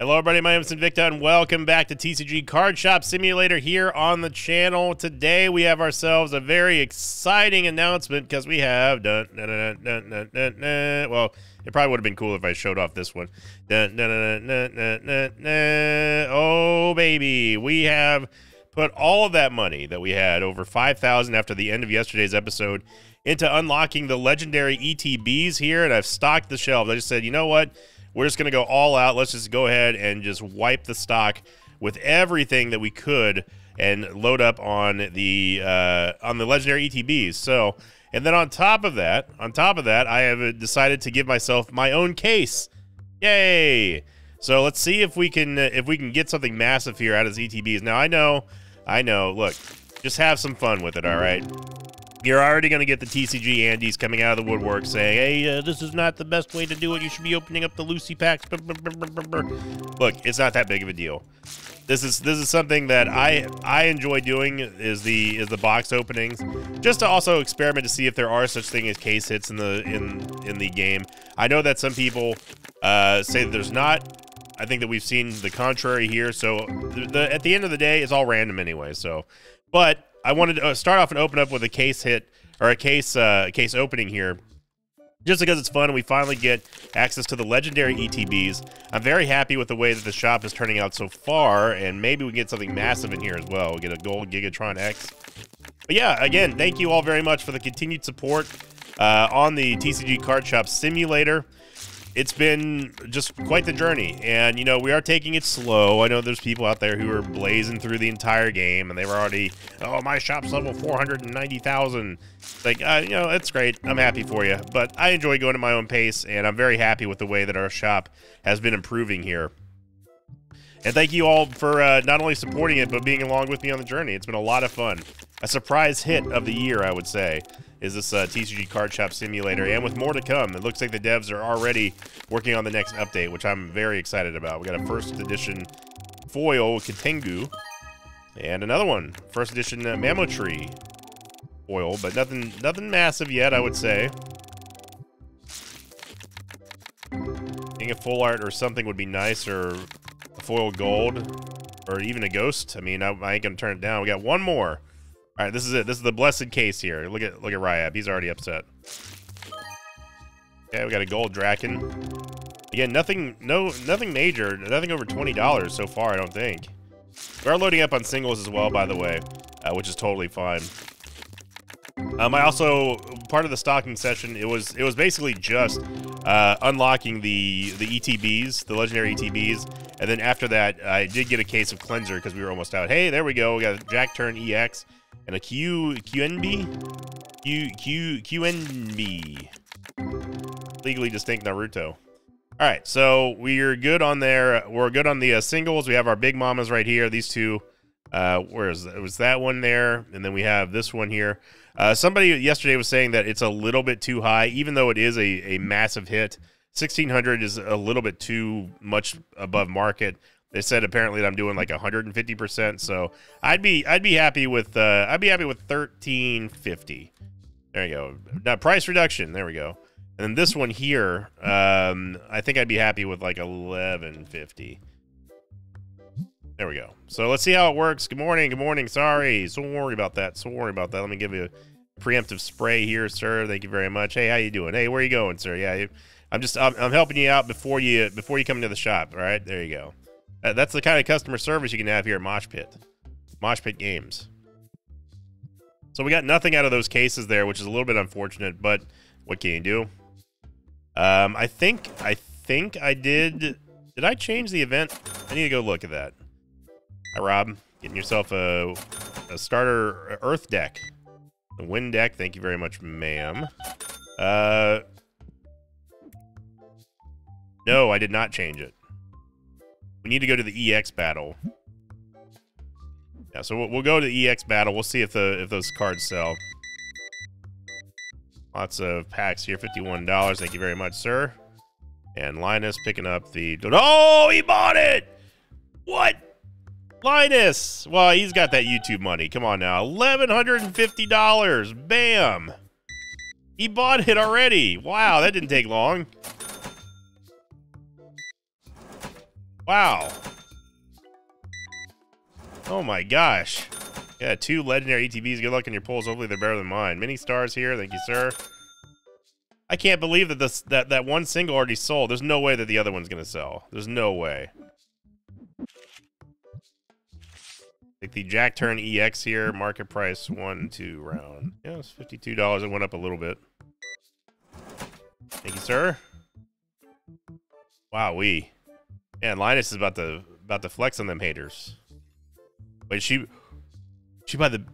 Hello, everybody. My name is Sinvicta, and welcome back to TCG Card Shop Simulator here on the channel. Today, we have ourselves a very exciting announcement because we have dun, dun, dun, dun, dun, dun, dun, well, it probably would have been cool if I showed off this one. Dun, dun, dun, dun, dun, dun, dun. Oh, baby, we have put all of that money that we had over 5,000 after the end of yesterday's episode into unlocking the legendary ETBs here, and I've stocked the shelves. I just said, you know what? We're just going to go all out. Let's just go ahead and just wipe the stock with everything that we could and load up on the uh, on the legendary ETBs. So, and then on top of that, on top of that, I have decided to give myself my own case. Yay! So let's see if we can if we can get something massive here out of these ETBs. Now I know, I know. Look, just have some fun with it. All right. You're already going to get the TCG Andes coming out of the woodwork saying, hey, uh, this is not the best way to do it. You should be opening up the Lucy packs. Look, it's not that big of a deal. This is this is something that I I enjoy doing is the is the box openings, just to also experiment to see if there are such thing as case hits in the in in the game. I know that some people uh, say that there's not. I think that we've seen the contrary here. So the, the, at the end of the day, it's all random anyway. So, but I wanted to uh, start off and open up with a case hit or a case uh, case opening here. Just because it's fun and we finally get access to the legendary ETBs. I'm very happy with the way that the shop is turning out so far, and maybe we get something massive in here as well. We get a gold Gigatron X. But yeah, again, thank you all very much for the continued support uh, on the TCG Card Shop Simulator it's been just quite the journey. And, you know, we are taking it slow. I know there's people out there who are blazing through the entire game and they were already, oh, my shop's level 490,000. Like, uh, you know, that's great. I'm happy for you. But I enjoy going at my own pace and I'm very happy with the way that our shop has been improving here. And thank you all for uh, not only supporting it, but being along with me on the journey. It's been a lot of fun. A surprise hit of the year, I would say is this uh, TCG Card Shop Simulator, and with more to come. It looks like the devs are already working on the next update, which I'm very excited about. We got a first edition foil Kitengu, and another one, first edition uh, Mammotree foil, but nothing, nothing massive yet, I would say. Being a full art or something would be nice, or a foil gold, or even a ghost. I mean, I, I ain't gonna turn it down. We got one more. All right, this is it. This is the blessed case here. Look at look at Ryab. He's already upset. Okay, we got a gold Draken. Again, nothing, no, nothing major. Nothing over twenty dollars so far. I don't think. We are loading up on singles as well, by the way, uh, which is totally fine. Um, I also part of the stocking session. It was it was basically just uh, unlocking the the ETBs, the legendary ETBs, and then after that, I did get a case of cleanser because we were almost out. Hey, there we go. We got Jack Turn EX and a Q QNB Q Q QNB legally distinct Naruto. All right, so we're good on there. We're good on the uh, singles. We have our big mamas right here. These two. Uh, where is it? Was that one there? And then we have this one here. Uh, somebody yesterday was saying that it's a little bit too high, even though it is a, a massive hit. 1600 is a little bit too much above market. They said apparently that I'm doing like 150%. So I'd be I'd be happy with uh, I'd be happy with 1350. There you go. Now price reduction. There we go. And then this one here, um, I think I'd be happy with like 1150. There we go. So let's see how it works. Good morning. Good morning. Sorry. So worry about that. So worry about that. Let me give you a preemptive spray here, sir. Thank you very much. Hey, how you doing? Hey, where you going, sir? Yeah, I'm just I'm, I'm helping you out before you before you come into the shop. All right, there you go. Uh, that's the kind of customer service you can have here at Mosh Pit. Mosh Pit Games. So we got nothing out of those cases there, which is a little bit unfortunate, but what can you do? Um, I think I think I did. Did I change the event? I need to go look at that. Hi, Rob. Getting yourself a, a starter Earth deck. A wind deck. Thank you very much, ma'am. Uh, no, I did not change it. We need to go to the EX battle. Yeah, so we'll, we'll go to the EX battle. We'll see if the if those cards sell. Lots of packs here. $51. Thank you very much, sir. And Linus picking up the... Oh, he bought it! What? Linus! Well, he's got that YouTube money. Come on now. $1,150. Bam! He bought it already. Wow, that didn't take long. Wow. Oh my gosh. Yeah, two legendary ETBs. Good luck in your pulls. Hopefully they're better than mine. Many stars here. Thank you, sir. I can't believe that this that that one single already sold. There's no way that the other one's gonna sell. There's no way. Like the Jack Turn EX here, market price one two round. Yeah, it's fifty two dollars. It went up a little bit. Thank you, sir. Wow, we. Man, Linus is about to about to flex on them haters. Wait, she she buy the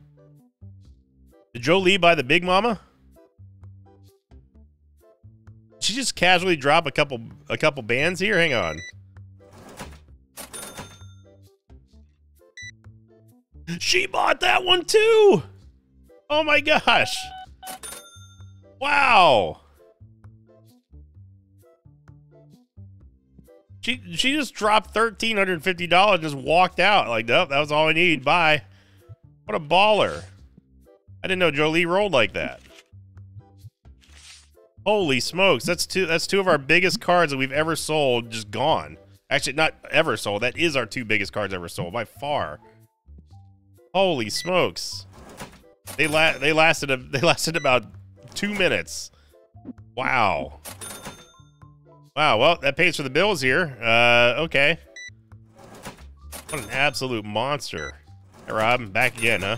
Did Jolie buy the Big Mama? she just casually drop a couple a couple bands here? Hang on. She bought that one too. Oh my gosh. Wow. She she just dropped thirteen hundred fifty dollars, and just walked out like, nope, that was all I need. Bye. What a baller! I didn't know Jolie rolled like that. Holy smokes, that's two that's two of our biggest cards that we've ever sold just gone. Actually, not ever sold. That is our two biggest cards ever sold by far. Holy smokes. They la they lasted a they lasted about 2 minutes. Wow. Wow, well, that pays for the bills here. Uh, okay. What an absolute monster. Hey, Rob, back again, huh?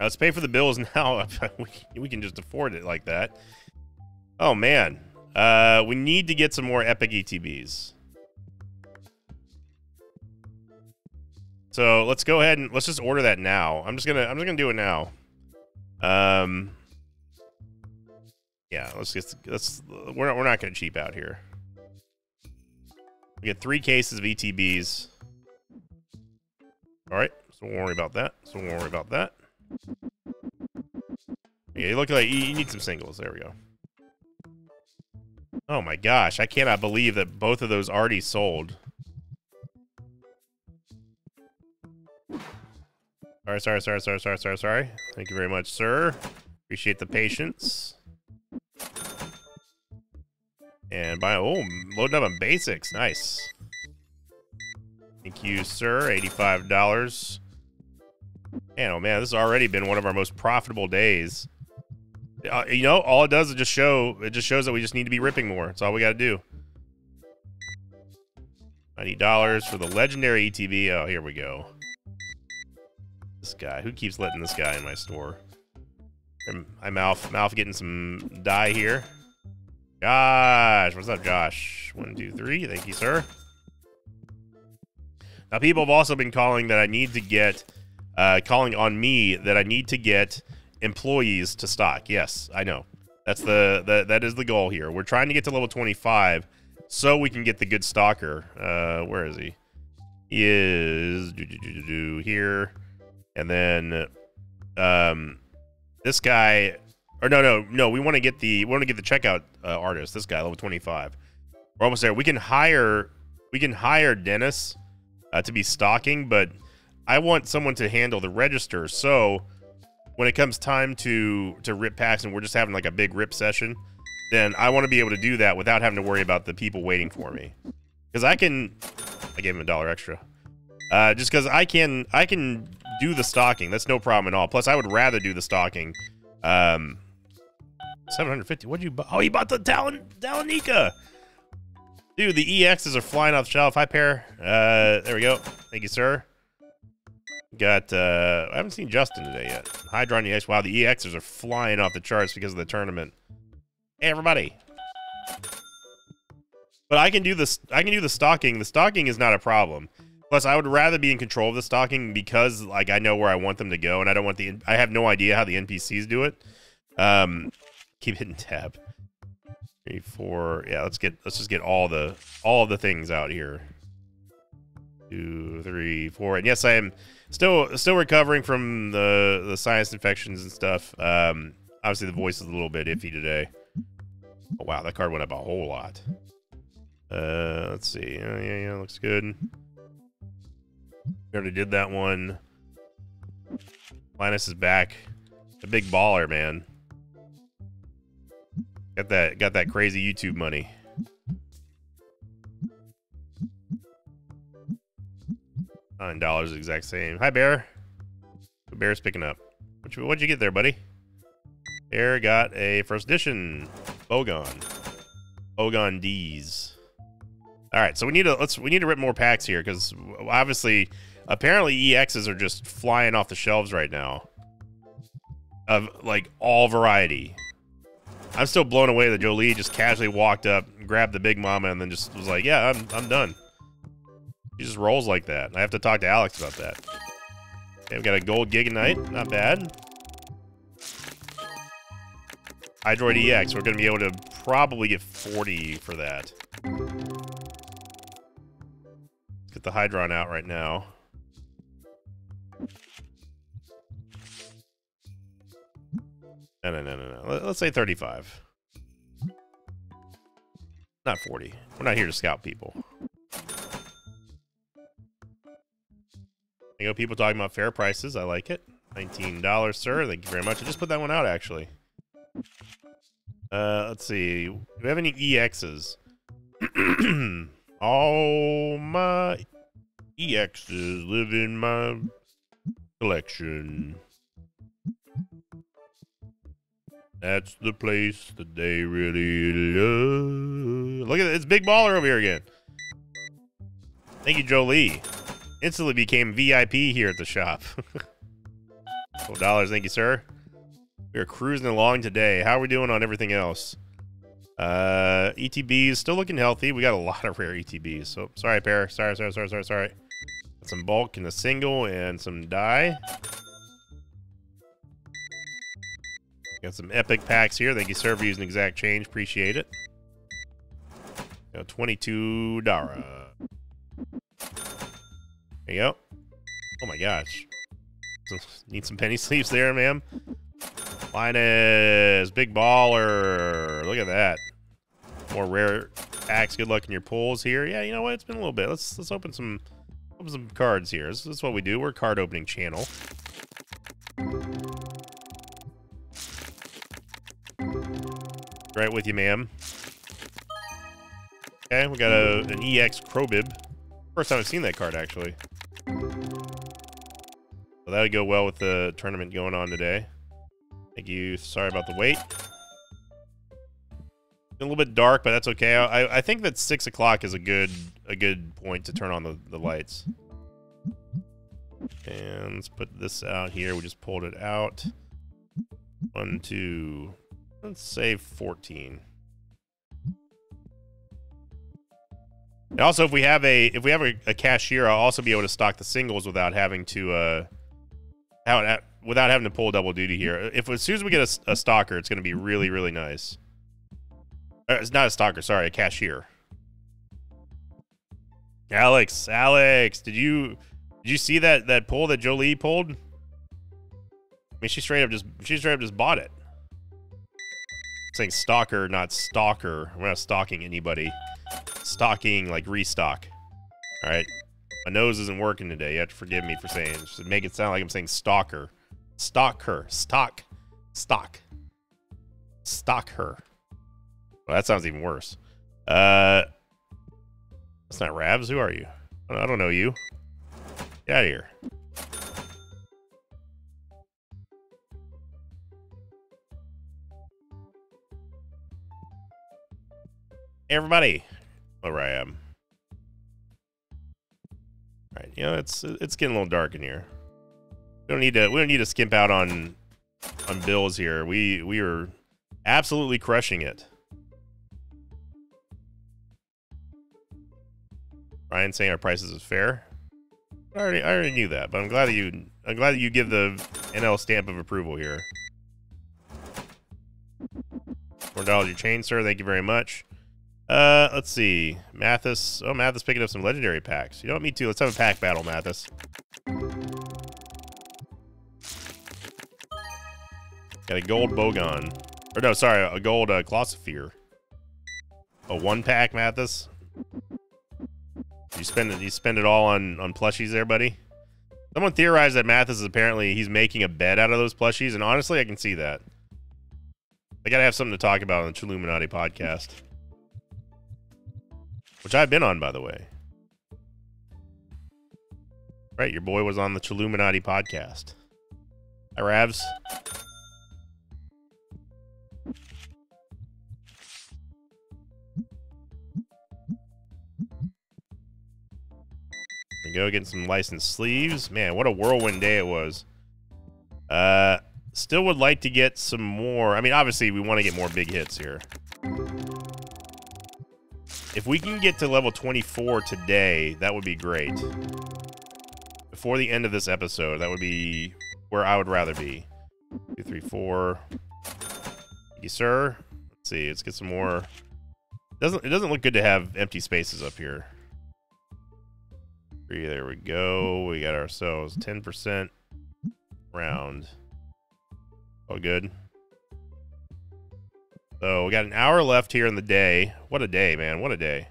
let's pay for the bills now. we can just afford it like that. Oh, man. Uh, we need to get some more Epic ETBs. So let's go ahead and let's just order that now. I'm just gonna I'm just gonna do it now. Um, yeah, let's get let's we're not, we're not gonna cheap out here. We get three cases of ETBs. All right, so don't worry about that. So don't worry about that. Yeah, you look like you need some singles. There we go. Oh my gosh, I cannot believe that both of those already sold. Sorry, sorry, sorry, sorry, sorry, sorry, sorry. Thank you very much, sir. Appreciate the patience. And by oh, loading up on basics. Nice. Thank you, sir. $85. Man, oh man, this has already been one of our most profitable days. Uh, you know, all it does is just show, it just shows that we just need to be ripping more. That's all we got to do. $90 for the legendary ETB. Oh, here we go. This guy. Who keeps letting this guy in my store? I'm Malf. Malf getting some die here. Josh. What's up, Josh? One, two, three. Thank you, sir. Now, people have also been calling that I need to get, uh, calling on me that I need to get employees to stock. Yes, I know. That's the, the that is the goal here. We're trying to get to level 25 so we can get the good stalker. Uh, where is he? He is do, do, do, do, here. And then um, this guy or no, no, no. We want to get the we want to get the checkout uh, artist. This guy, level twenty five. We're almost there. We can hire we can hire Dennis uh, to be stocking, but I want someone to handle the register. So when it comes time to to rip packs and we're just having like a big rip session, then I want to be able to do that without having to worry about the people waiting for me. Because I can, I gave him a dollar extra. Uh, just because I can I can do the stocking. That's no problem at all. Plus, I would rather do the stocking. Um, 750. What'd you buy? Oh, you bought the Talon Talonika. Dude, the EXs are flying off the shelf. Hi, pair. Uh, there we go. Thank you, sir. Got, uh, I haven't seen Justin today yet. Hydron EX. Wow, the EXs are flying off the charts because of the tournament. Hey, everybody. But I can do this. I can do the stocking. The stocking is not a problem. Plus, I would rather be in control of the stocking because, like, I know where I want them to go, and I don't want the. I have no idea how the NPCs do it. Um, keep hitting tab. Three, four. Yeah, let's get. Let's just get all the all the things out here. Two, three, four, and yes, I am still still recovering from the the sinus infections and stuff. Um, obviously the voice is a little bit iffy today. Oh wow, that card went up a whole lot. Uh, let's see. Oh, yeah, yeah, looks good. Already did that one. Linus is back. A big baller, man. Got that got that crazy YouTube money. Nine dollars, exact same. Hi, Bear. Bear's picking up. What you, what'd you get there, buddy? Bear got a first edition Bogon. Bogon D's. All right, so we need to let's we need to rip more packs here because obviously, apparently EXs are just flying off the shelves right now. Of like all variety. I'm still blown away that Jolie just casually walked up, grabbed the big mama, and then just was like, "Yeah, I'm I'm done." He just rolls like that. I have to talk to Alex about that. Okay, we got a gold Giganite, not bad. Hydroid EX, we're gonna be able to probably get 40 for that. Let's get the Hydron out right now. No, no, no, no, no. Let's say 35. Not 40. We're not here to scout people. You go, people talking about fair prices. I like it. $19, sir. Thank you very much. I just put that one out, actually. Uh, let's see. Do we have any EXs? All my EXs live in my collection. That's the place that they really love. Look at this big baller over here again. Thank you, Jolie. Instantly became VIP here at the shop. Twelve dollars, thank you, sir. We are cruising along today. How are we doing on everything else? Uh, ETBs still looking healthy. We got a lot of rare ETBs. So sorry, pair. Sorry, sorry, sorry, sorry, sorry. Got some bulk in a single and some die. Got some epic packs here. Thank you, sir, for using exact change. Appreciate it. Got 22 Dara. There you go. Oh my gosh. Need some penny sleeves there, ma'am. Linus, big baller. Look at that. More rare packs. Good luck in your pulls here. Yeah, you know what? It's been a little bit. Let's let's open some open some cards here. This, this is what we do. We're a card opening channel. Right with you, ma'am. Okay, we got a, an EX Crobib. First time I've seen that card, actually. That would go well with the tournament going on today. Thank you. Sorry about the wait. A little bit dark, but that's okay. I, I think that six o'clock is a good a good point to turn on the, the lights. And let's put this out here. We just pulled it out. One, two, let's say 14. And also, if we have a if we have a, a, cashier, I'll also be able to stock the singles without having to uh, how, without having to pull double duty here. If as soon as we get a, a stalker, it's going to be really really nice. Uh, it's not a stalker, sorry, a cashier. Alex, Alex, did you did you see that that pull that Jolie pulled? I mean, she straight up just she straight up just bought it. Saying stalker, not stalker. We're not stalking anybody. Stocking like restock. All right. My nose isn't working today. You have to forgive me for saying just make it sound like I'm saying stalker. Stock her. Stock. Stock. Stock her. Well, that sounds even worse. Uh, that's not Rabs. Who are you? I don't know you. Get out of here. Everybody, where I am. All right, you know it's it's getting a little dark in here. We don't need to we don't need to skimp out on on bills here. We we are absolutely crushing it. Ryan saying our prices is fair. I already I already knew that, but I'm glad that you I'm glad that you give the NL stamp of approval here. Four dollars your chain, sir. Thank you very much. Uh, let's see. Mathis. Oh, Mathis picking up some legendary packs. You know what? Me too. Let's have a pack battle, Mathis. Got a gold Bogon. Or no, sorry, a gold uh, Glossophere. A one pack, Mathis. You spend it. You spend it all on on plushies, there, buddy. Someone theorized that Mathis is apparently he's making a bed out of those plushies, and honestly, I can see that. I gotta have something to talk about on the Chilluminati podcast, which I've been on, by the way. Right, your boy was on the Chilluminati podcast. Hi, Ravs. we go, getting some licensed sleeves. Man, what a whirlwind day it was. Uh, still would like to get some more. I mean, obviously, we want to get more big hits here. If we can get to level 24 today, that would be great. Before the end of this episode, that would be where I would rather be. Two, three, four. You, sir. Let's see. Let's get some more. Doesn't it doesn't look good to have empty spaces up here. Three. There we go. We got ourselves 10% round. Oh, good. So we got an hour left here in the day. What a day, man. What a day.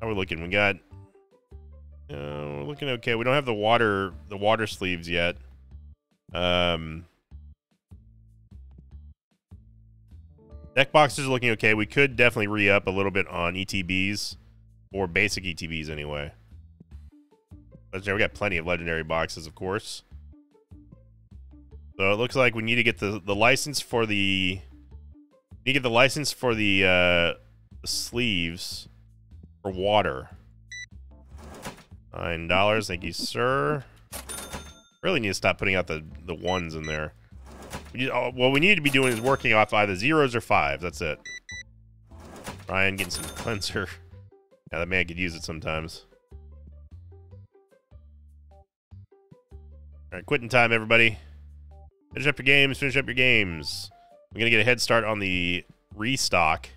How we looking? We got uh, we're looking okay. We don't have the water the water sleeves yet. Um Deck boxes are looking okay. We could definitely re-up a little bit on ETBs. Or basic ETBs anyway. Legendary, we got plenty of legendary boxes, of course. So it looks like we need to get the, the license for the... We need to get the license for the, uh, the sleeves for water. Nine dollars, thank you, sir. Really need to stop putting out the, the ones in there. We oh, what we need to be doing is working off either zeros or fives. That's it. Ryan getting some cleanser. Yeah, that man could use it sometimes. All right, quitting time, everybody. Finish up your games. Finish up your games. I'm going to get a head start on the restock.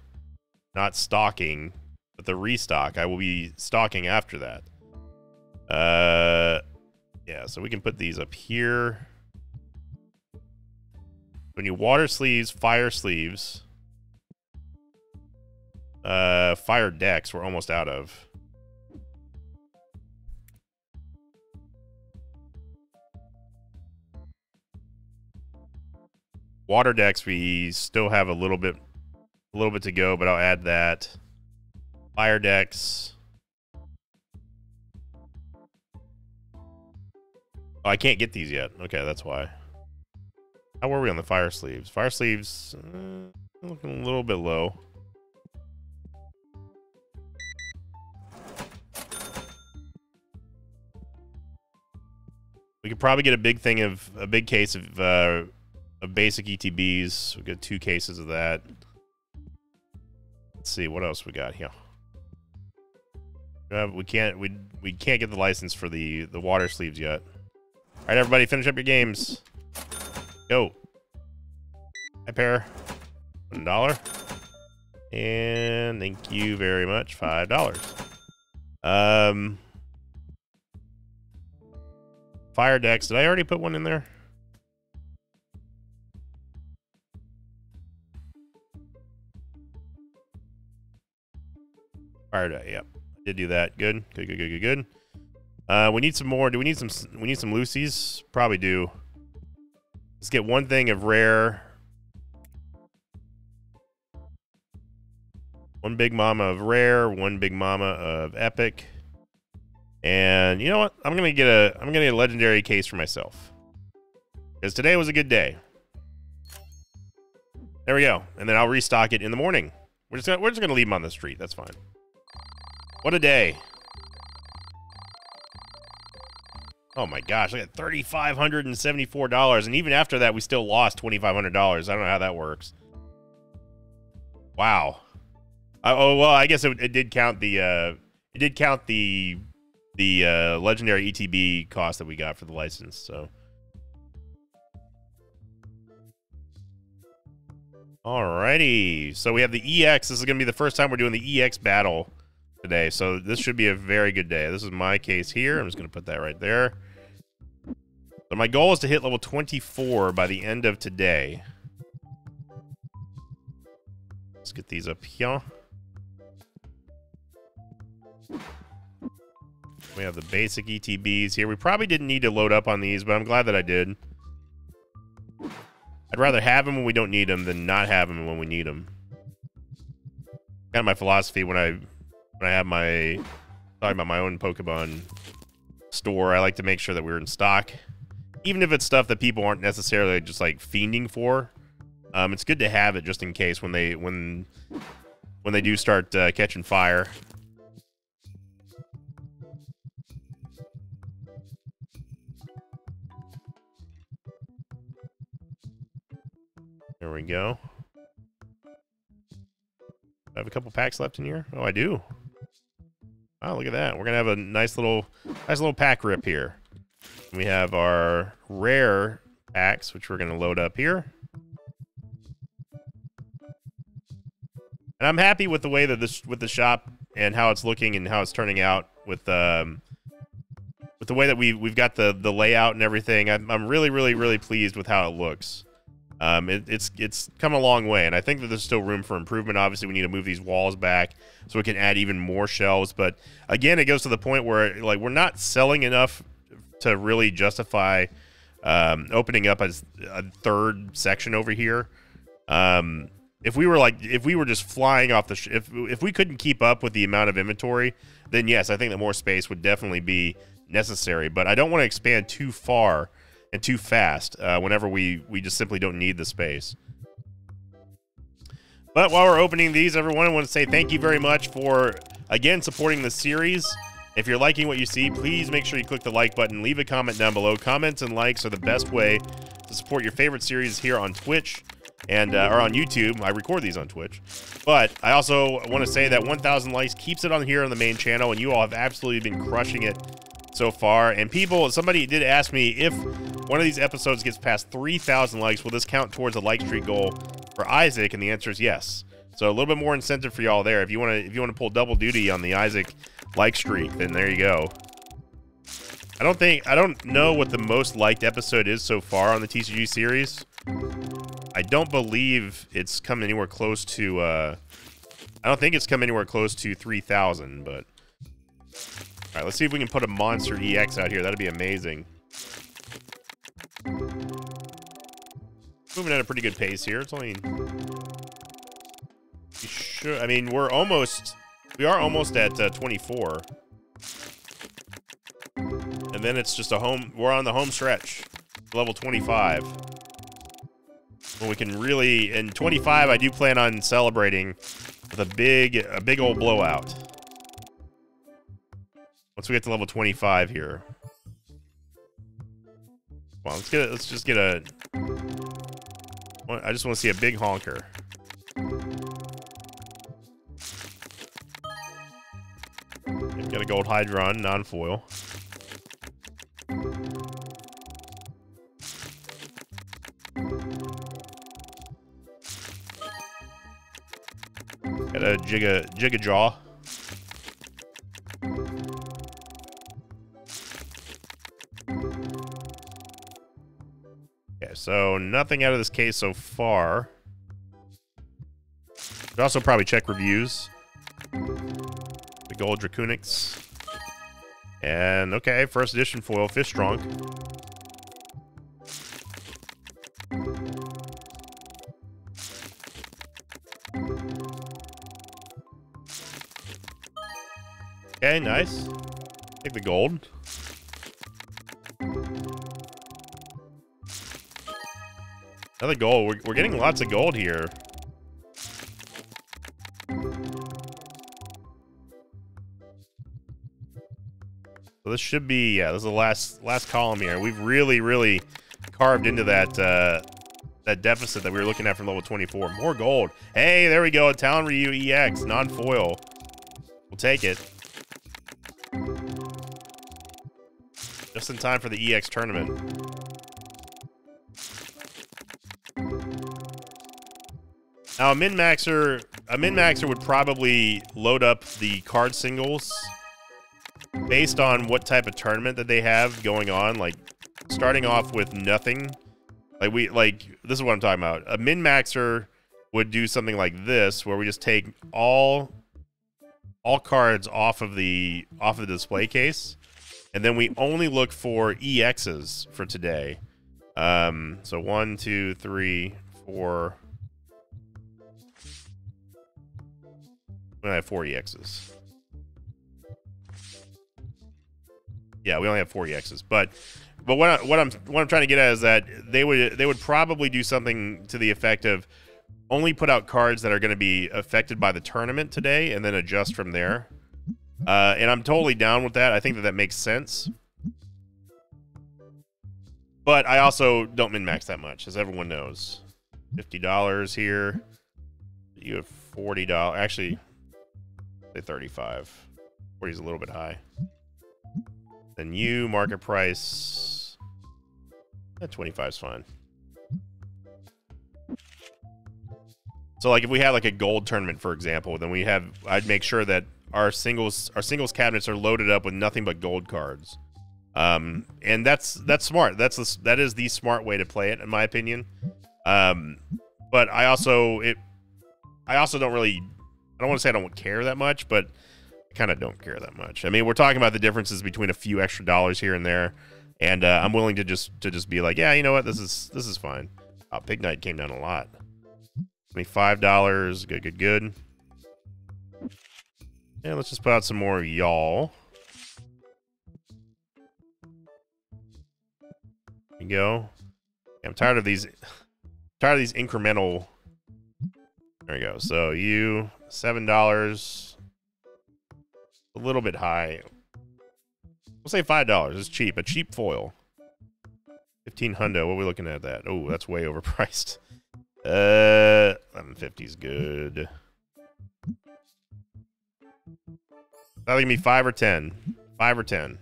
Not stocking, but the restock. I will be stocking after that. Uh, yeah, so we can put these up here. When you water sleeves, fire sleeves. Uh, fire decks we're almost out of. Water decks, we still have a little bit, a little bit to go, but I'll add that. Fire decks. Oh, I can't get these yet. Okay, that's why. How were we on the fire sleeves? Fire sleeves, uh, looking a little bit low. We could probably get a big thing of a big case of uh, of basic ETBs. We got two cases of that. Let's see what else we got here. Uh, we can't we we can't get the license for the the water sleeves yet. All right, everybody, finish up your games. Go. Hi, pair. One dollar. And thank you very much. Five dollars. Um, fire decks. Did I already put one in there? Fire deck. Yep, did do that. Good. Good. Good. Good. Good. Good. Uh, we need some more. Do we need some? We need some Lucy's. Probably do. Let's get one thing of rare. One big mama of rare. One big mama of epic. And you know what? I'm gonna get a. I'm gonna get a legendary case for myself. Because today was a good day. There we go. And then I'll restock it in the morning. We're just gonna, we're just gonna leave them on the street. That's fine. What a day. Oh my gosh, I got $3,574. And even after that, we still lost $2,500. I don't know how that works. Wow. Uh, oh, well, I guess it, it did count the, uh, it did count the, the, uh, legendary ETB cost that we got for the license, so. Alrighty. So we have the EX. This is going to be the first time we're doing the EX battle today. So this should be a very good day. This is my case here. I'm just going to put that right there. So my goal is to hit level 24 by the end of today. Let's get these up here. We have the basic ETBs here. We probably didn't need to load up on these, but I'm glad that I did. I'd rather have them when we don't need them than not have them when we need them. Kind of my philosophy when I when I have my talking about my own Pokemon store, I like to make sure that we're in stock. Even if it's stuff that people aren't necessarily just like fiending for, um, it's good to have it just in case when they when when they do start uh, catching fire. There we go. I have a couple packs left in here. Oh, I do. Oh, look at that. We're gonna have a nice little, nice little pack rip here. We have our rare packs, which we're gonna load up here. And I'm happy with the way that this, with the shop and how it's looking and how it's turning out with, um, with the way that we we've got the the layout and everything. I'm I'm really really really pleased with how it looks. Um, it, it's it's come a long way, and I think that there's still room for improvement. Obviously, we need to move these walls back so we can add even more shelves. But again, it goes to the point where like we're not selling enough to really justify um, opening up a, a, third section over here. Um, if we were like if we were just flying off the if if we couldn't keep up with the amount of inventory, then yes, I think that more space would definitely be necessary. But I don't want to expand too far and too fast uh, whenever we, we just simply don't need the space. But while we're opening these, everyone, I want to say thank you very much for, again, supporting the series. If you're liking what you see, please make sure you click the like button, leave a comment down below. Comments and likes are the best way to support your favorite series here on Twitch and uh, or on YouTube. I record these on Twitch. But I also want to say that 1,000 likes keeps it on here on the main channel, and you all have absolutely been crushing it so far. And people, somebody did ask me if one of these episodes gets past 3,000 likes, will this count towards a like streak goal for Isaac? And the answer is yes. So a little bit more incentive for y'all there. If you want to, if you want to pull double duty on the Isaac like streak, then there you go. I don't think, I don't know what the most liked episode is so far on the TCG series. I don't believe it's come anywhere close to, uh, I don't think it's come anywhere close to 3,000, but Alright, let's see if we can put a monster EX out here. That'd be amazing. Moving at a pretty good pace here. It's only... Should, I mean, we're almost... We are almost at uh, 24. And then it's just a home... We're on the home stretch. Level 25. When we can really... In 25, I do plan on celebrating with a big, a big old blowout. Once we get to level 25 here. Let's get it. Let's just get a. I just want to see a big honker. Got a gold hydron, non-foil. Got a Giga Gigajaw. So nothing out of this case so far. Could also probably check reviews. The gold Draconics. And okay, first edition foil, Fish Trunk. Okay, nice. Take the gold. Another gold. We're, we're getting lots of gold here. So this should be, yeah, this is the last last column here. We've really, really carved into that uh, that deficit that we were looking at from level 24. More gold. Hey, there we go. A Talon Ryu EX, non-foil. We'll take it. Just in time for the EX tournament. Now, a min-maxer, a min-maxer would probably load up the card singles based on what type of tournament that they have going on. Like, starting off with nothing. Like, we, like, this is what I'm talking about. A min-maxer would do something like this, where we just take all, all cards off of the, off of the display case. And then we only look for EXs for today. Um, so one, two, three, four, I have four EXs. Yeah, we only have four EXs, but but what I, what I'm what I'm trying to get at is that they would they would probably do something to the effect of only put out cards that are going to be affected by the tournament today, and then adjust from there. Uh, and I'm totally down with that. I think that that makes sense. But I also don't min max that much, as everyone knows. Fifty dollars here. You have forty dollars. Actually, say thirty-five. Forty is a little bit high. Then you market price. At twenty-five is fine. So like if we had like a gold tournament, for example, then we have I'd make sure that our singles our singles cabinets are loaded up with nothing but gold cards. Um, and that's that's smart. That's the, that is the smart way to play it, in my opinion. Um, but I also it I also don't really I don't want to say I don't care that much, but I kind of don't care that much. I mean, we're talking about the differences between a few extra dollars here and there, and uh, I'm willing to just to just be like, yeah, you know what, this is this is fine. Oh, Big Night came down a lot. Twenty-five dollars. Good, good, good. Yeah, let's just put out some more y'all. There you go. I'm tired of these. Tired of these incremental. There we go. So you seven dollars. A little bit high. We'll say five dollars. It's cheap. A cheap foil. Fifteen hundo. What are we looking at? That. Oh, that's way overpriced. Uh, 1150 is good. That'll give me five or ten. Five or ten.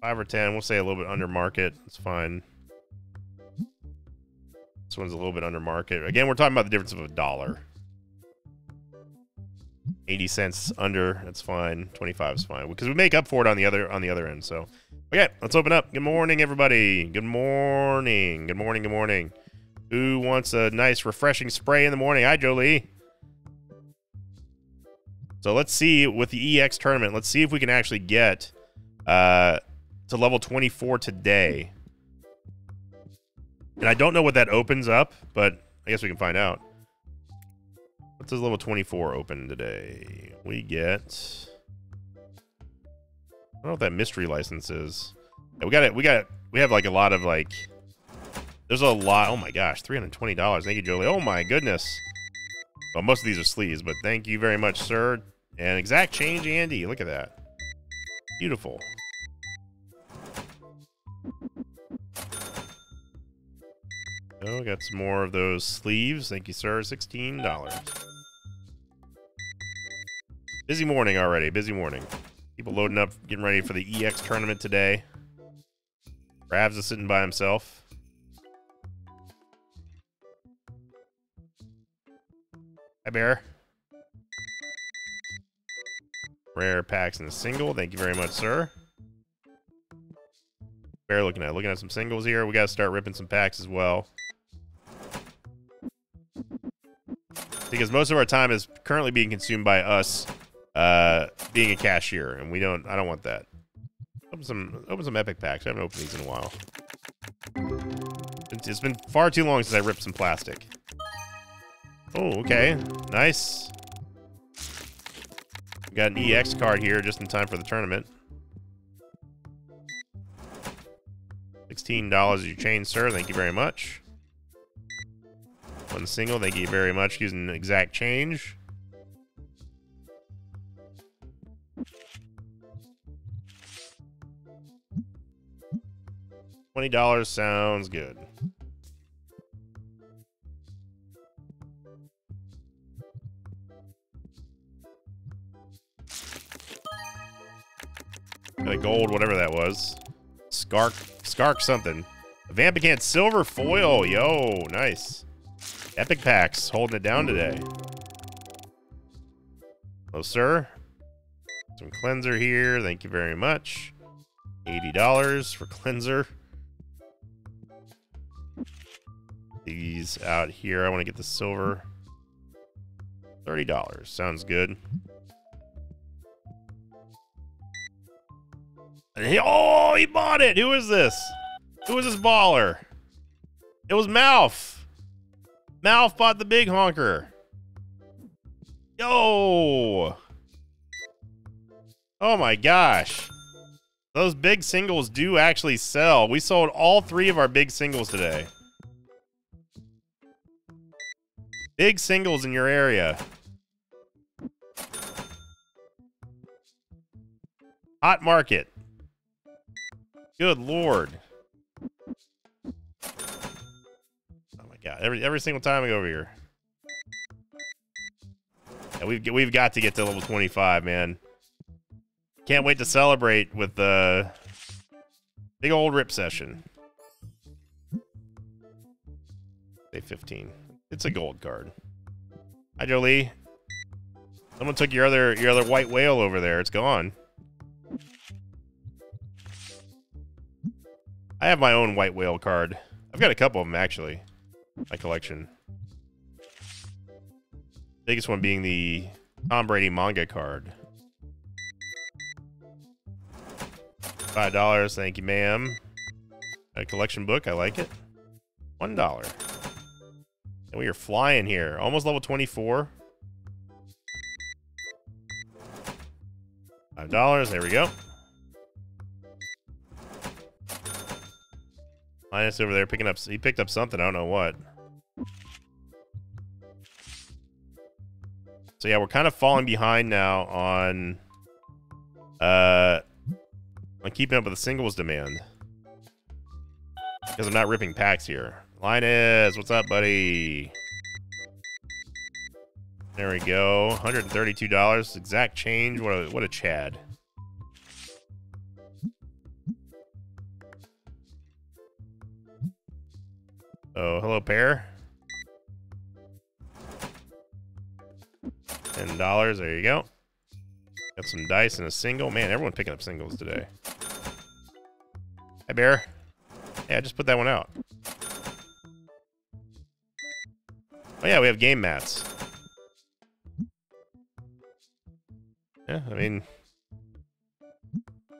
Five or ten. We'll say a little bit under market. It's fine. This one's a little bit under market. Again, we're talking about the difference of a dollar. 80 cents under, that's fine. 25 is fine. Because we make up for it on the other on the other end. So okay, let's open up. Good morning, everybody. Good morning. Good morning, good morning. Who wants a nice refreshing spray in the morning? Hi, Jolie. So let's see with the EX tournament, let's see if we can actually get uh, to level 24 today. And I don't know what that opens up, but I guess we can find out. What does level 24 open today? We get... I don't know what that mystery license is. Yeah, we got it. We got it. We have like a lot of like. There's a lot. Oh my gosh, three hundred twenty dollars. Thank you, Jolie. Oh my goodness. Well, most of these are sleeves, but thank you very much, sir. And exact change, Andy. Look at that. Beautiful. Oh, got some more of those sleeves. Thank you, sir. $16. Busy morning already. Busy morning. People loading up, getting ready for the EX tournament today. Ravs is sitting by himself. Hi, Bear. Rare packs in a single. Thank you very much, sir. Bear looking at looking at some singles here. We got to start ripping some packs as well. Because most of our time is currently being consumed by us uh, being a cashier, and we don't. I don't want that. Open some open some epic packs. I haven't opened these in a while. It's been far too long since I ripped some plastic. Oh, okay. Nice. Got an EX card here just in time for the tournament. $16 is your chain, sir. Thank you very much. One single, thank you very much. Using exact change. Twenty dollars sounds good. The gold, whatever that was. Skark, Skark something. Vampicant silver foil, yo, nice. Epic Packs holding it down today. Hello, sir. Some cleanser here. Thank you very much. $80 for cleanser. These out here. I want to get the silver. $30. Sounds good. Oh, he bought it. Who is this? Who is this baller? It was Mouth. Mouth bought the big honker. Yo! Oh my gosh. Those big singles do actually sell. We sold all three of our big singles today. Big singles in your area. Hot market. Good lord. God. Every every single time I go over here. Yeah, we've we've got to get to level 25, man. Can't wait to celebrate with the big old rip session. Day 15. It's a gold card. Hi, Jolie. Someone took your other your other white whale over there. It's gone. I have my own white whale card. I've got a couple of them actually. My collection. Biggest one being the Tom Brady manga card. Five dollars, thank you, ma'am. A collection book, I like it. One dollar. And we are flying here. Almost level 24. Five dollars, there we go. Linus over there picking up, he picked up something, I don't know what. So yeah, we're kind of falling behind now on, uh, on keeping up with the singles demand. Because I'm not ripping packs here. Linus, what's up, buddy? There we go. $132. Exact change. What a, what a Chad. Oh, hello, pair. $10. There you go. Got some dice and a single. Man, everyone picking up singles today. Hi, Bear. Yeah, I just put that one out. Oh, yeah, we have game mats. Yeah, I mean,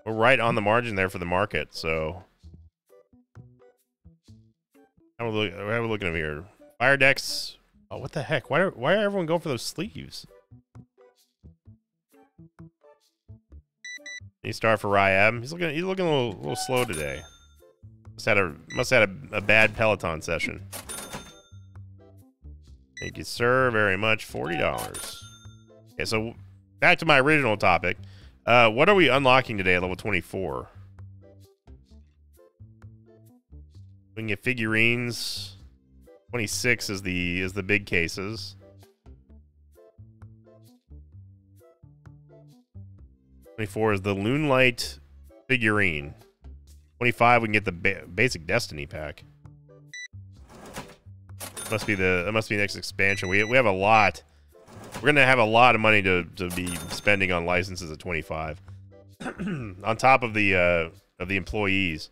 we're right on the margin there for the market, so. How are look, looking over here? Fire decks. Oh, what the heck? Why, are, why are everyone going for those sleeves? He start for Ryab. He's looking. He's looking a little, a little slow today. Must had a must had a, a bad Peloton session. Thank you, sir, very much. Forty dollars. Okay, so back to my original topic. Uh, what are we unlocking today at level twenty-four? We can get figurines. Twenty-six is the is the big cases. 24 is the Loonlight figurine. 25, we can get the ba basic Destiny pack. Must be the must be next expansion. We we have a lot. We're gonna have a lot of money to to be spending on licenses at 25, on top of the uh, of the employees.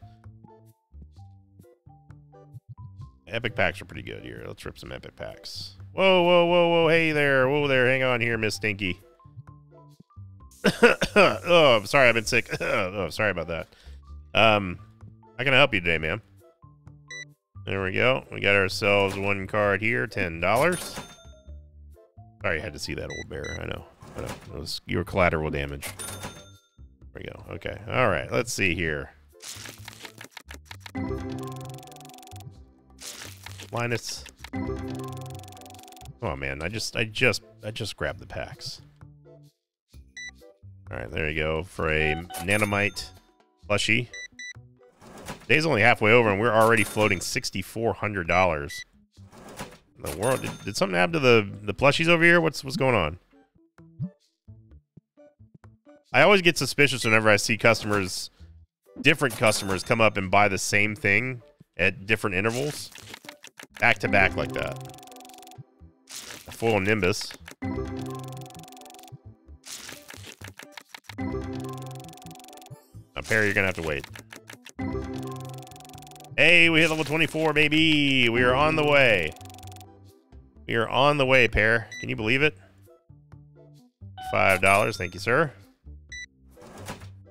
Epic packs are pretty good here. Let's rip some epic packs. Whoa, whoa, whoa, whoa! Hey there, whoa there! Hang on here, Miss Stinky. oh, I'm sorry, I've been sick. oh, sorry about that. Um, how can I help you today, ma'am? There we go. We got ourselves one card here, ten dollars. Sorry, I had to see that old bear. I know. I know. It was your collateral damage. There we go. Okay. All right. Let's see here. Linus. Oh man, I just, I just, I just grabbed the packs. All right, there you go for a nanomite plushie. Day's only halfway over, and we're already floating sixty-four hundred dollars. The world did, did, something happen to the the plushies over here? What's what's going on? I always get suspicious whenever I see customers, different customers, come up and buy the same thing at different intervals, back to back like that. A full Nimbus. A pair, you're gonna have to wait. Hey, we hit level 24, baby. We are on the way. We are on the way, pair. Can you believe it? Five dollars, thank you, sir.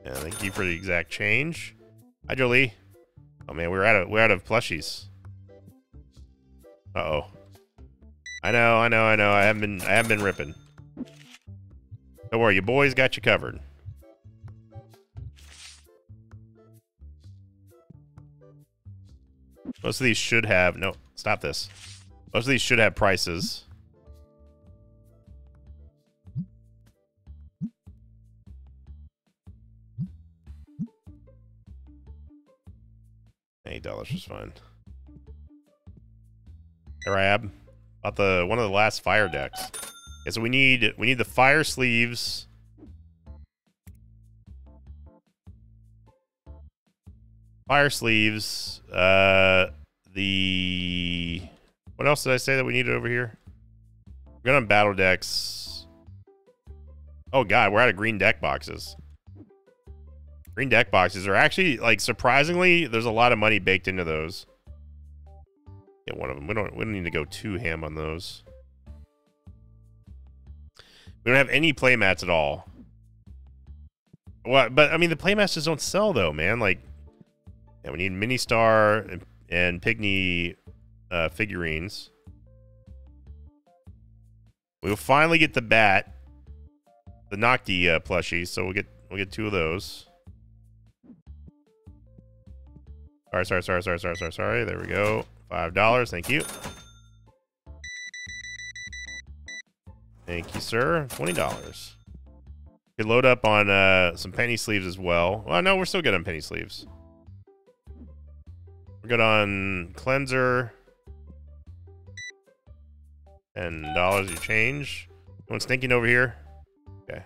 Yeah, thank you for the exact change. Hi, Jolie. Oh man, we're out of we're out of plushies. Uh oh. I know, I know, I know. I haven't been I haven't been ripping. Don't worry, your boys got you covered. Most of these should have... No, stop this. Most of these should have prices. Eight dollars was fine. Arab, about the one of the last fire decks. Okay, so we need we need the fire sleeves. Fire sleeves. Uh, the what else did I say that we needed over here? We're on battle decks. Oh god, we're out of green deck boxes. Green deck boxes are actually like surprisingly, there's a lot of money baked into those. Get one of them. We don't we don't need to go too ham on those. We don't have any playmats at all. Well, but I mean the playmats just don't sell though, man. Like yeah, we need mini star and, and pygmy uh, figurines. We'll finally get the bat, the Nocti uh, plushie. So we'll get we'll get two of those. Sorry, sorry, sorry, sorry, sorry, sorry, sorry. There we go. Five dollars. Thank you. Thank you, sir. Twenty dollars. Could load up on uh, some penny sleeves as well. Well, no, we're still good on penny sleeves. We're good on cleanser. Ten dollars you change. One stinking over here. Okay.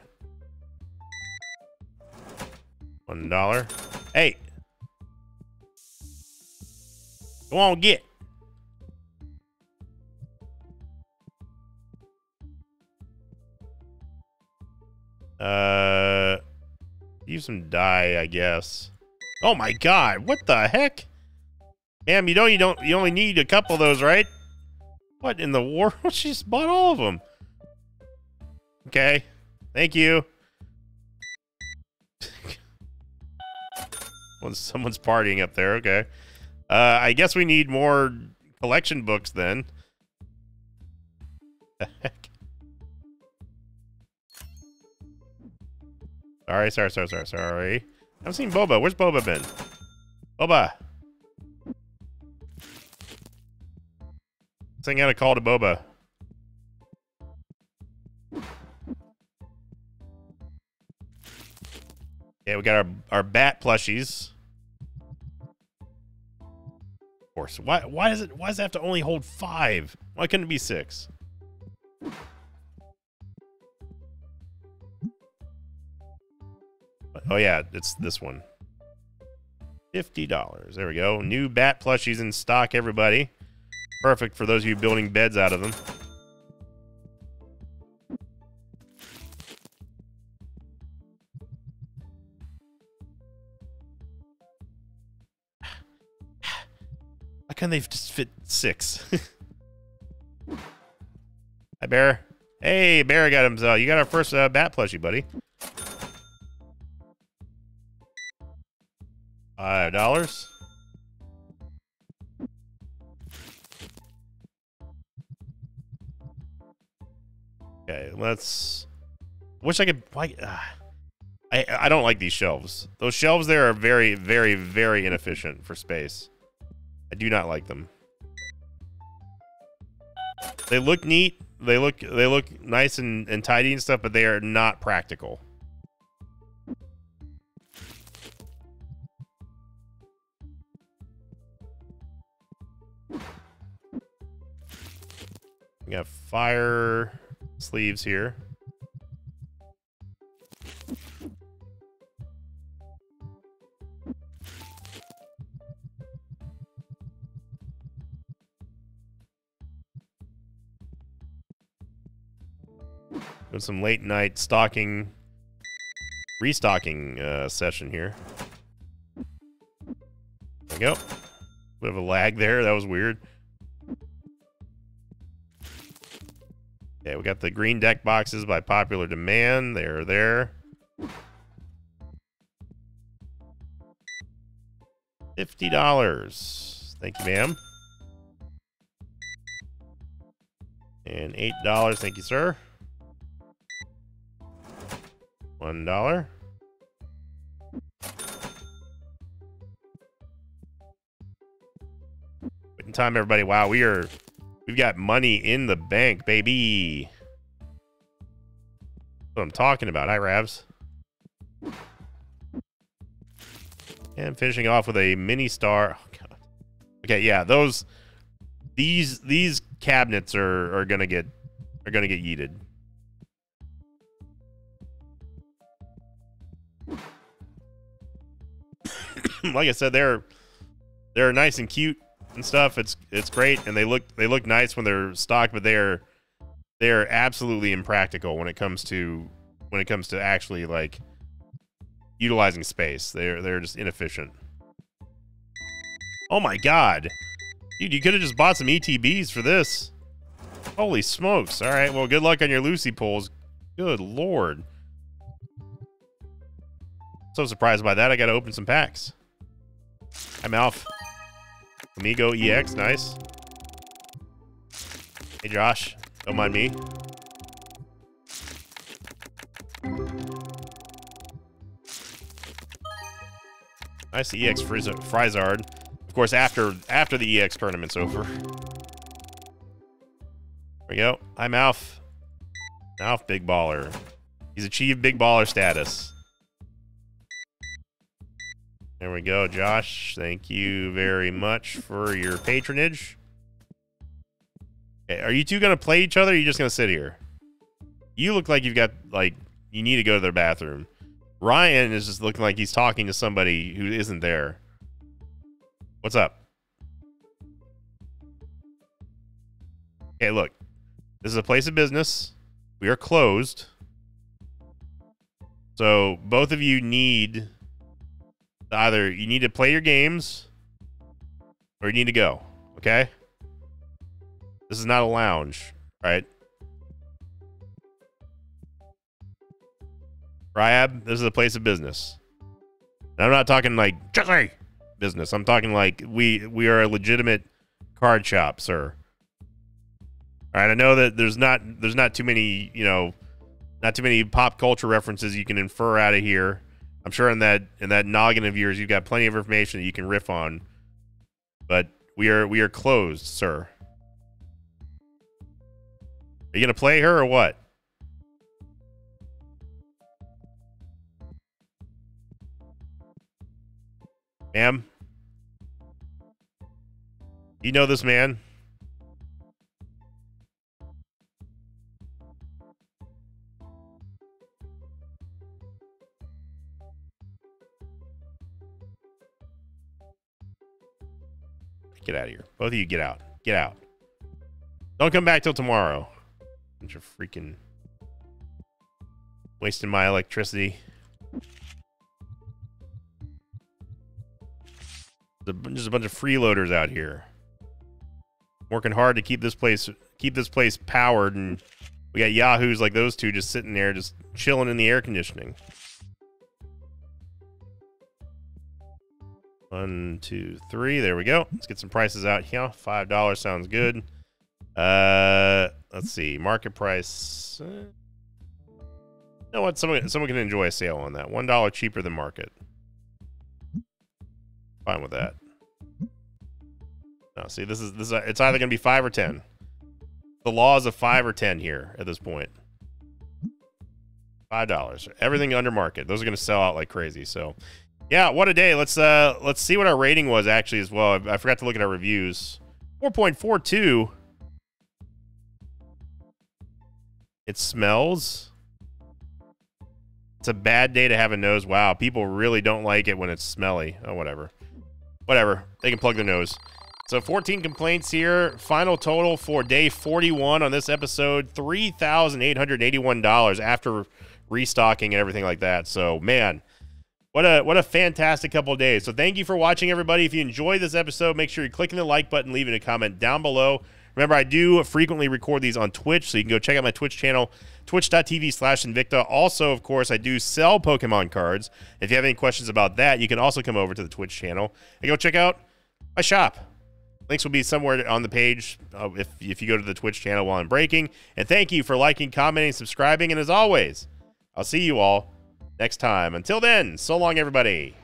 One dollar. Hey. Go on, get. Uh, use some dye, I guess. Oh my god, what the heck? Ma'am, you know you don't you only need a couple of those, right? What in the world? She just bought all of them. Okay. Thank you. well, someone's partying up there. Okay. Uh, I guess we need more collection books then. Sorry, sorry, sorry, sorry, sorry. I haven't seen Boba. Where's Boba been? Boba. Sing out a call to Boba. Yeah, we got our, our bat plushies. Of course. Why why does it why does it have to only hold five? Why couldn't it be six? Oh yeah, it's this one. $50. There we go. New bat plushies in stock, everybody. Perfect for those of you building beds out of them. Why can't they just fit six? Hi, Bear. Hey, Bear got him. Uh, you got our first uh, bat plushie, buddy. Five dollars. Okay, let's. Wish I could. Why? Uh, I I don't like these shelves. Those shelves there are very, very, very inefficient for space. I do not like them. They look neat. They look they look nice and, and tidy and stuff, but they are not practical. Fire sleeves here. Doing some late night stocking, restocking uh, session here. There we go. Bit of a lag there. That was weird. Okay, we got the green deck boxes by popular demand. They're there. Fifty dollars. Thank you, ma'am. And eight dollars. Thank you, sir. One dollar. Waiting time, everybody. Wow, we are we've got money in the bank, baby. That's what I'm talking about. Hi, Ravs. And finishing off with a mini star. Oh, God. Okay, yeah, those these these cabinets are are gonna get are gonna get yeeted. like I said, they're they're nice and cute and stuff. It's it's great, and they look they look nice when they're stocked, but they're they're absolutely impractical when it comes to when it comes to actually like utilizing space. They're they're just inefficient. Oh my god. Dude, you could have just bought some ETBs for this. Holy smokes. All right, well, good luck on your Lucy pulls. Good lord. So surprised by that, I got to open some packs. I'm Alf. Amigo EX, nice. Hey, Josh. Don't mind me. Nice EX Friz Frizard. Of course, after after the EX tournament's over. There we go. I'm Alf. Alf Big Baller. He's achieved Big Baller status. There we go, Josh. Thank you very much for your patronage. Okay, are you two going to play each other or are you just going to sit here? You look like you've got, like, you need to go to the bathroom. Ryan is just looking like he's talking to somebody who isn't there. What's up? Okay, look. This is a place of business. We are closed. So both of you need either you need to play your games or you need to go. Okay? This is not a lounge, right? Ryab, this is a place of business. And I'm not talking like Jesse business. I'm talking like we we are a legitimate card shop, sir. All right, I know that there's not there's not too many, you know, not too many pop culture references you can infer out of here. I'm sure in that in that noggin of yours, you've got plenty of information that you can riff on. But we are we are closed, sir. Are you gonna play her or what? Ma'am? You know this man? Get out of here. Both of you get out. Get out. Don't come back till tomorrow. Bunch of freaking wasting my electricity. There's a bunch of freeloaders out here. Working hard to keep this place keep this place powered and we got yahoos like those two just sitting there just chilling in the air conditioning. One, two, three. There we go. Let's get some prices out here. Five dollars sounds good. Uh, let's see. Market price. Uh, you know what? Someone, someone can enjoy a sale on that. One dollar cheaper than market. Fine with that. No, see, this is this. Is, it's either gonna be five or ten. The laws of five or ten here at this point. Five dollars. Everything under market. Those are gonna sell out like crazy. So, yeah, what a day. Let's uh let's see what our rating was actually as well. I, I forgot to look at our reviews. Four point four two. It smells. It's a bad day to have a nose. Wow, people really don't like it when it's smelly. Oh, whatever. Whatever. They can plug their nose. So 14 complaints here. Final total for day 41 on this episode, $3,881 after restocking and everything like that. So, man, what a what a fantastic couple of days. So thank you for watching, everybody. If you enjoyed this episode, make sure you're clicking the like button, leaving a comment down below. Remember, I do frequently record these on Twitch, so you can go check out my Twitch channel, twitch.tv slash Sinvicta. Also, of course, I do sell Pokemon cards. If you have any questions about that, you can also come over to the Twitch channel and go check out my shop. Links will be somewhere on the page uh, if, if you go to the Twitch channel while I'm breaking. And thank you for liking, commenting, subscribing. And as always, I'll see you all next time. Until then, so long, everybody.